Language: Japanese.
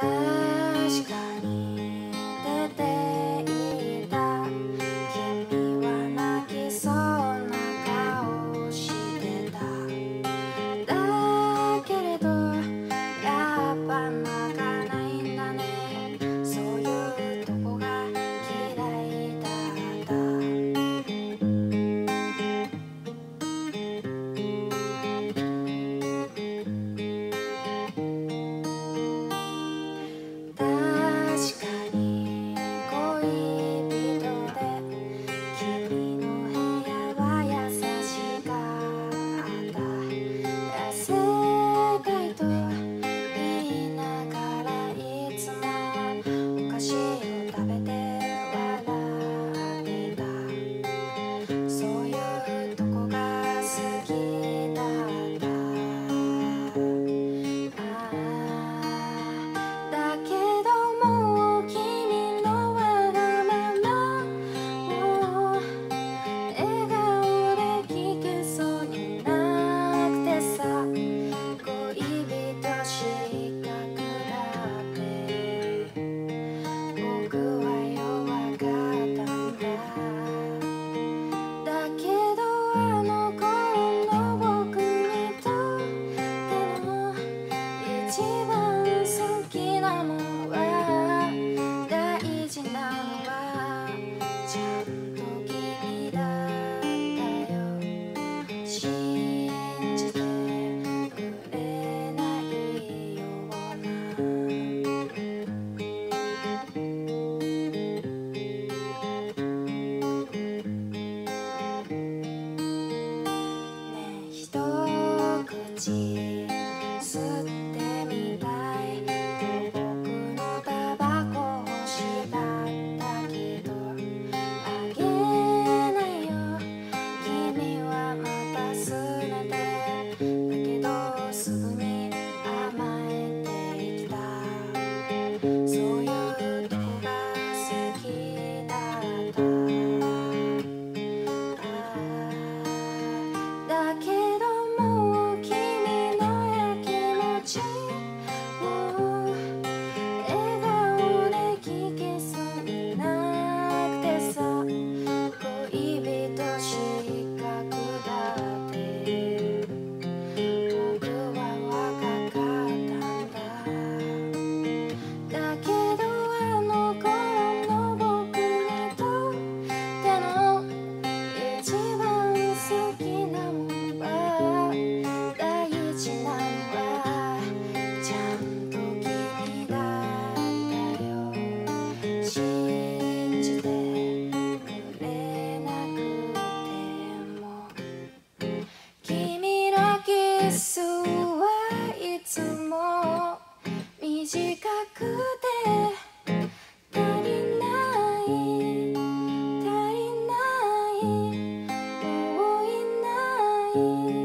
star も短くて足りない足りないもういない。